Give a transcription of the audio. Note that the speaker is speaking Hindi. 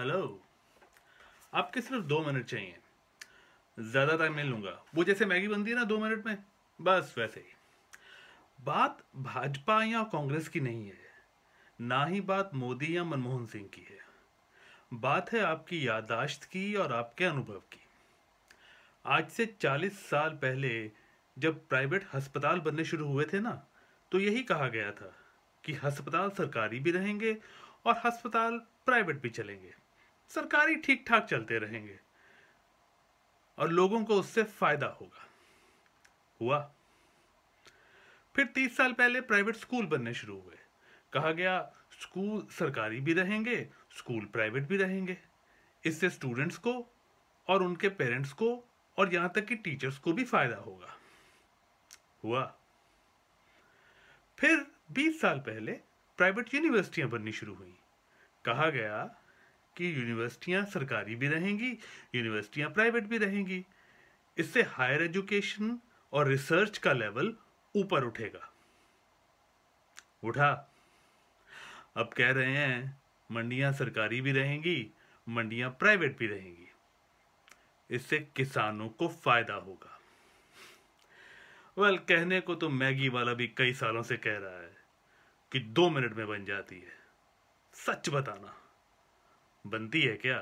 हेलो। आपके सिर्फ़ दो मिनट चाहिए। ज़्यादा टाइम नहीं लूँगा। वो जैसे मैगी बनती है ना दो मिनट में, बस वैसे ही। बात भाजपा या कांग्रेस की नहीं है, ना ही बात मोदी या मनमोहन सिंह की है। बात है आपकी यादाश्त की और आपके अनुभव की। आज से 40 साल पहले जब प्राइवेट अस्पताल बनने शुरू हुए थे ना तो यही कहा गया था कि अस्पताल सरकारी भी रहेंगे और अस्पताल प्राइवेट भी चलेंगे। सरकारी ठीक ठाक चलते रहेंगे। और लोगों को उससे फ़ायदा होगा। हुआ। फिर तीस साल पहले प्राइवेट स्कूल बनने शुरू हुए। कहा गया, स्कूल सरकारी भी रहेंगे, स्कूल प्राइवेट भी रहेंगे। इससे स्टूडेंट्स को और उनके पेरेंट्स को और यहाँ तक कि टीचर्स को भी फ़ायदा होगा। हुआ। फिर 20 साल पहले प्राइवेट यूनिवर्सिटियाँ बननी शुरू हुई। कहा गया कि यूनिवर्सिटियाँ सरकारी भी रहेंगी यूनिवर्सिटियाँ प्राइवेट भी रहेंगी। इससे हायर एजुकेशन और रिसर्च का लेवल ऊपर उठेगा। उठा। अब कह रहे हैं मंडियाँ सरकारी भी रहेंगी मंडियाँ प्राइवेट भी रहेंगी। इससे किसानों को फ़ायदा होगा। वेल well, कहने को तो मैगी वाला भी कई सालों से कह रहा है कि दो मिनट में बन जाती है। सच बताना। बनती है क्या?